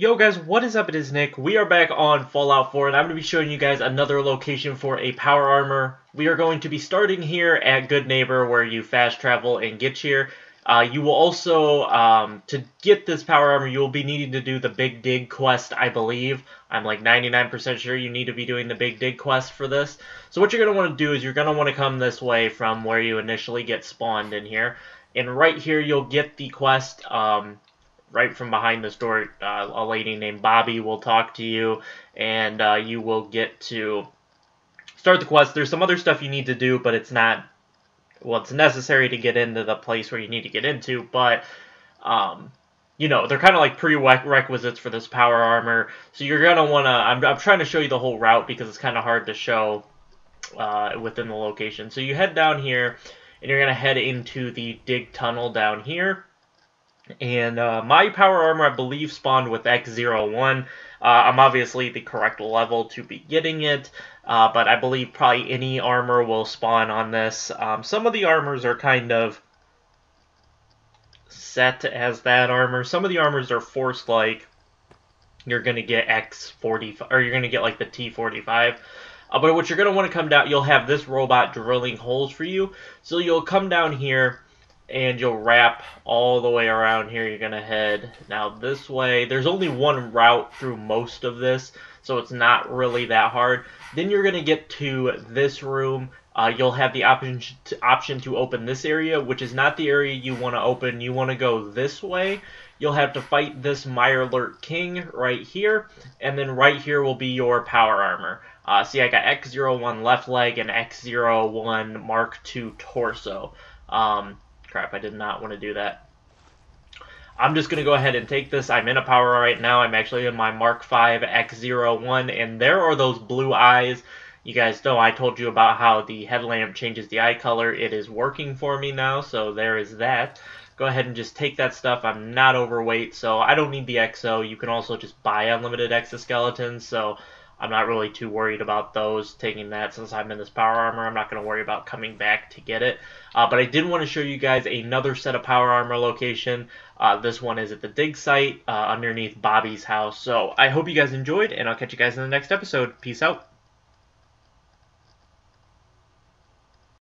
Yo guys, what is up? It is Nick. We are back on Fallout 4 and I'm going to be showing you guys another location for a power armor. We are going to be starting here at Goodneighbor where you fast travel and get here. Uh, you will also, um, to get this power armor, you will be needing to do the Big Dig quest, I believe. I'm like 99% sure you need to be doing the Big Dig quest for this. So what you're going to want to do is you're going to want to come this way from where you initially get spawned in here. And right here you'll get the quest, um, right from behind this door, uh, a lady named Bobbi will talk to you, and uh, you will get to start the quest. There's some other stuff you need to do, but it's not, well, it's necessary to get into the place where you need to get into, but, um, you know, they're kind of like prerequisites for this power armor. So you're going to want to, I'm, I'm trying to show you the whole route because it's kind of hard to show uh, within the location. So you head down here, and you're going to head into the dig tunnel down here and uh, my power armor, I believe, spawned with X01. Uh, I'm obviously the correct level to be getting it, uh, but I believe probably any armor will spawn on this. Um, some of the armors are kind of set as that armor. Some of the armors are forced like you're going to get X45, or you're going to get like the T45. Uh, but what you're going to want to come down, you'll have this robot drilling holes for you. So you'll come down here and you'll wrap all the way around here. You're going to head now this way. There's only one route through most of this, so it's not really that hard. Then you're going to get to this room. Uh, you'll have the option to, option to open this area, which is not the area you want to open. You want to go this way. You'll have to fight this Mirelurk King right here, and then right here will be your power armor. Uh, see, I got X01 left leg and X01 Mark II torso. Um, Crap, I did not want to do that. I'm just going to go ahead and take this. I'm in a power right now. I'm actually in my Mark V X01, and there are those blue eyes. You guys know I told you about how the headlamp changes the eye color. It is working for me now, so there is that. Go ahead and just take that stuff. I'm not overweight, so I don't need the XO. You can also just buy unlimited exoskeletons, so I'm not really too worried about those taking that since I'm in this power armor. I'm not going to worry about coming back to get it. Uh, but I did want to show you guys another set of power armor location. Uh, this one is at the dig site uh, underneath Bobbi's house. So I hope you guys enjoyed, and I'll catch you guys in the next episode. Peace out.